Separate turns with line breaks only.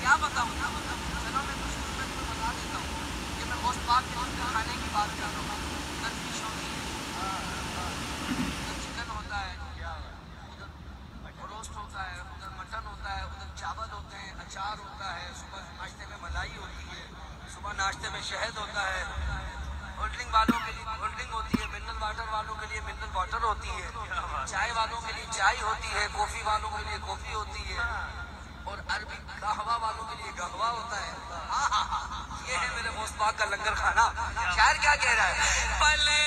क्या बताऊँ क्या बताऊँ चलो कुछ कुछ बता देता हूँ रोस्ट होता है उधर मटन होता है उधर चावल होते हैं अचार होता है सुबह नाश्ते में मलाई होती है सुबह नाश्ते में शहद होता है कोल्ड ड्रिंक वालों के लिए कोल्ड ड्रिंक होती है मिनरल वाटर वालों के लिए मिनरल वाटर होती है चाय वालों के लिए चाय होती है कॉफ़ी वालों के होती है। और अरबी कहवा वालों के लिए गहवा होता है। आहा, ये है मेरे मोस्त का लंगर खाना। शायर क्या कह रहा है? पले